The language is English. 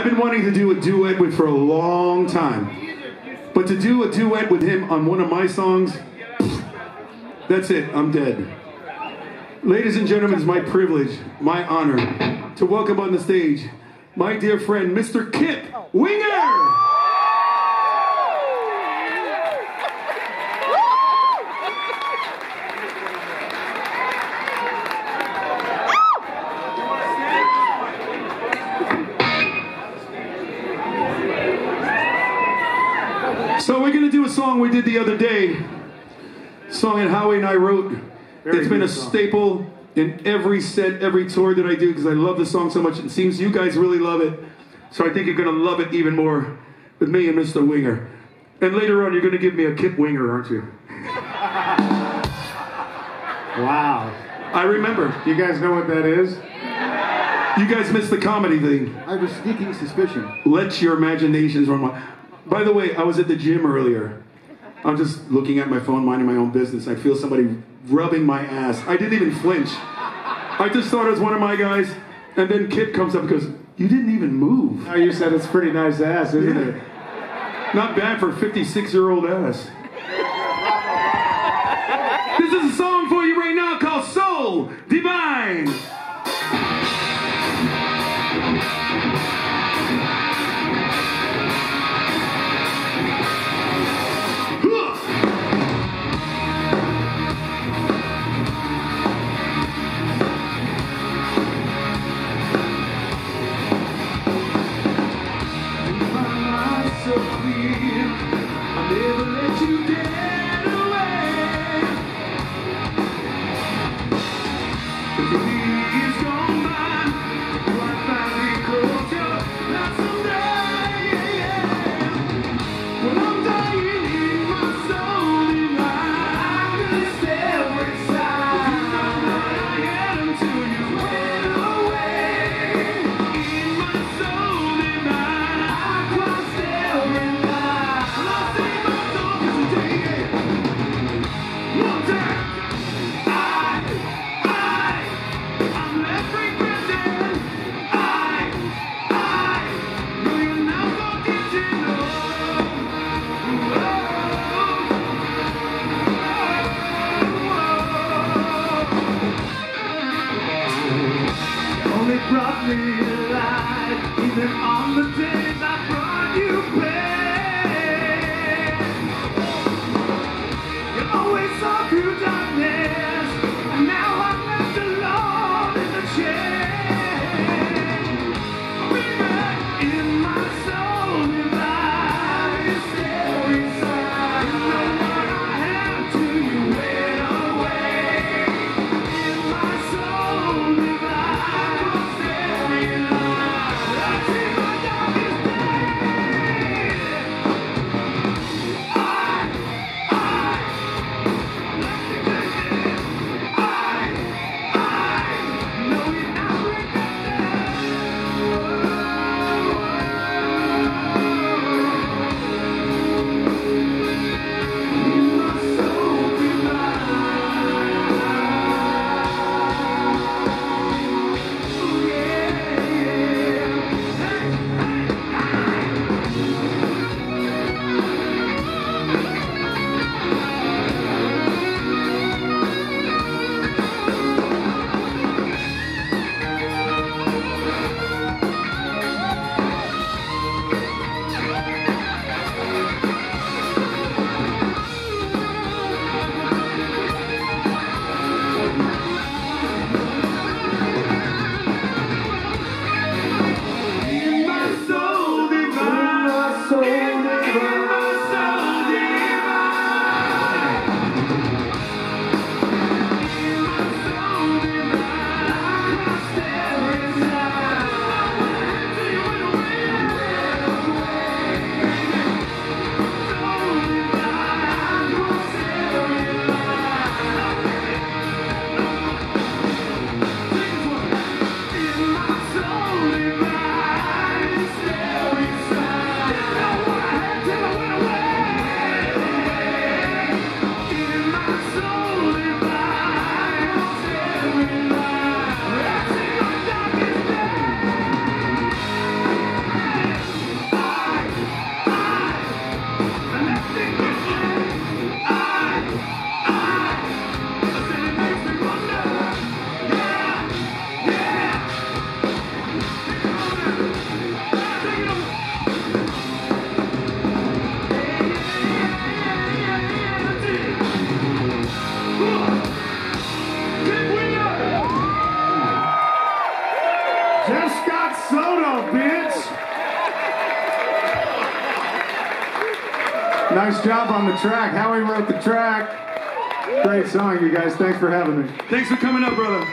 I've been wanting to do a duet with for a long time. But to do a duet with him on one of my songs, that's it, I'm dead. Ladies and gentlemen, it's my privilege, my honor, to welcome on the stage my dear friend, Mr. Kip Winger! So we're gonna do a song we did the other day. Song that Howie and I wrote. Very it's been a song. staple in every set, every tour that I do because I love the song so much. It seems you guys really love it. So I think you're gonna love it even more with me and Mr. Winger. And later on, you're gonna give me a Kip Winger, aren't you? Wow. I remember. You guys know what that is? You guys missed the comedy thing. I have a sneaking suspicion. Let your imaginations run wild. By the way, I was at the gym earlier. I'm just looking at my phone, minding my own business. I feel somebody rubbing my ass. I didn't even flinch. I just thought it was one of my guys. And then Kip comes up and goes, You didn't even move. Now you said it's pretty nice ass, isn't Yeah. it? Not bad for a 56 year old ass. this is a song for you right now called Soul Divine. Only brought me alive, even on the days Nice job on the track. Howie wrote the track. Great song, you guys. Thanks for having me. Thanks for coming up, brother.